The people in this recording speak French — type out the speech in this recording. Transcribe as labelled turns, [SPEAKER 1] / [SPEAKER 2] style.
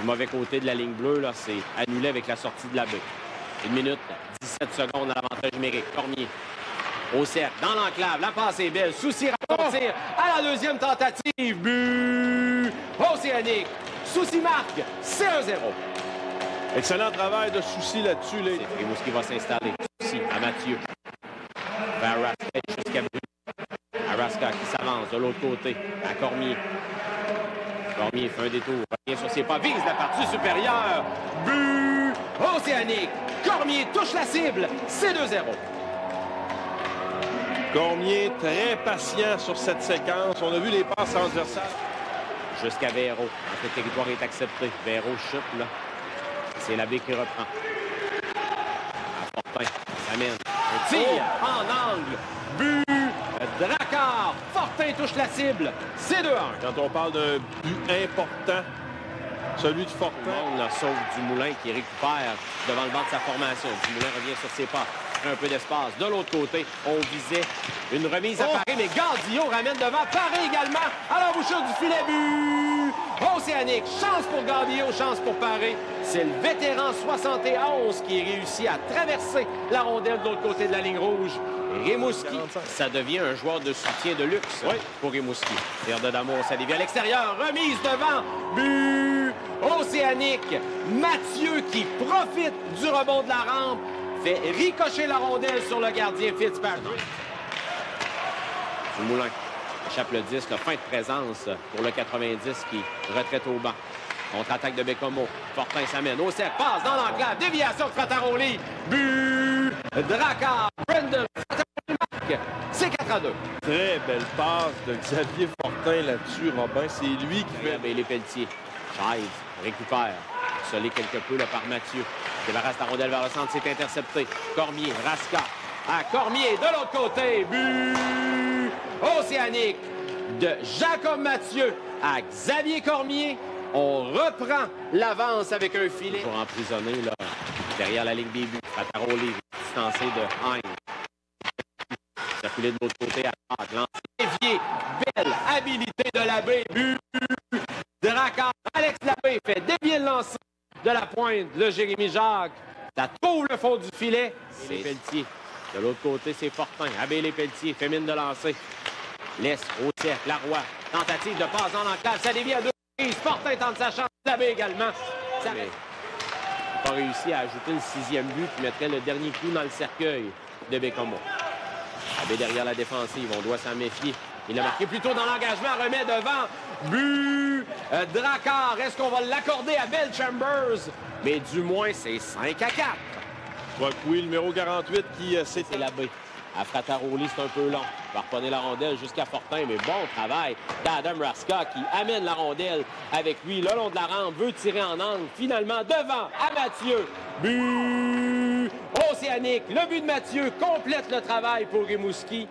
[SPEAKER 1] du mauvais côté de la ligne bleue. là, C'est annulé avec la sortie de la baie. Une minute, 17 secondes à l'avantage numérique. Cormier au cercle, dans l'enclave. La passe est belle. Souci ralentir à la deuxième tentative. But océanique. Souci marque. C'est 1-0.
[SPEAKER 2] Excellent travail de souci là-dessus. Là.
[SPEAKER 1] C'est Rimouski qui va s'installer. Souci à Mathieu. Vers Araska jusqu'à Bru. Araska qui s'avance de l'autre côté à Cormier. Cormier fait un détour. Revient sur ses pas. Vise la partie supérieure. But océanique. Cormier touche la cible. C'est 2-0.
[SPEAKER 2] Cormier très patient sur cette séquence. On a vu les passes transversales.
[SPEAKER 1] Jusqu'à Véro. Le territoire est accepté. Véro chute là. C'est l'abbé qui reprend. À Fortin. Un tir en angle. But. Dracard. Fortin touche la cible. C'est 2-1.
[SPEAKER 2] Quand on parle d'un but important, celui de Fortin.
[SPEAKER 1] On a sauf Dumoulin qui récupère devant le banc de sa formation. Dumoulin revient sur ses pas. Un peu d'espace. De l'autre côté, on visait une remise à
[SPEAKER 2] Oh!
[SPEAKER 1] Paris, mais Gardillon ramène devant Paris également à l'embouchure du filet but. Océanique, chance pour Gardillon, chance pour Paris. C'est le vétéran 71 qui réussit à traverser la rondelle de l'autre côté de la ligne rouge. Rimouski,
[SPEAKER 2] 45.
[SPEAKER 1] ça devient un joueur de soutien de luxe
[SPEAKER 2] Oui.
[SPEAKER 1] pour Rimouski. Terre de d'amour, ça dévie à l'extérieur. Remise devant. But océanique. Mathieu qui profite du rebond de la rampe. Fait ricocher la rondelle sur le gardien Fitzpatrick. Dumoulin échappe le disque. Fin de présence pour le 90 qui retraite au banc. Contre-attaque de Bécomo. Fortin s'amène au cercle. Passe dans l'enclave. Déviation de Frataroli. But. Dracard. Brendan. C'est 4 à 2.
[SPEAKER 2] Très belle passe de Xavier Fortin là-dessus, Robin. C'est lui qui fait.
[SPEAKER 1] Les Pelletier. Chaise. Récupère. Solé quelque peu là, par Mathieu. Débarrasse la rondelle vers le centre. C'est intercepté. Cormier. Rasca. À Cormier. De l'autre côté. But. Océanique. De Jacob Mathieu à Xavier Cormier. On reprend l'avance avec un filet. Pour emprisonner là, derrière la ligne des buts. Fataroli distancé de Hein. Circulé de l'autre côté à droite. Lancé. Belle habilité de l'abbé. But. Dracard. Alex Labbé fait dévier le lancer de la pointe. Le Jérémy Jacques. Ça trouve le fond du filet. C'est Pelletier. De l'autre côté, c'est Fortin. Abbé les Pelletier. Fait mine de lancer. Laisse au cercle. Laroy. Tentative de passe dans l'enclave. Ça dévie à deux reprises. Fortin tente sa chance. Labbé également. Ça n'a pas réussi à ajouter le sixième but qui mettrait le dernier coup dans le cercueil de Bécomo. Abbé derrière la défensive. On doit s'en méfier. Il a marqué plutôt dans l'engagement. Remet devant. But. Euh, Dracard. Est-ce qu'on va l'accorder à Bell Chambers? Mais du moins, c'est 5 à 4.
[SPEAKER 2] Je vois que oui, le numéro 48 qui euh, s'est
[SPEAKER 1] C'est l'abbé. À Frataroli, c'est un peu long. Va reprendre la rondelle jusqu'à Fortin, mais bon travail d'Adam Raska qui amène la rondelle avec lui le long de la rampe, veut tirer en angle. Finalement, devant à Mathieu. But océanique. Le but de Mathieu complète le travail pour Rimouski.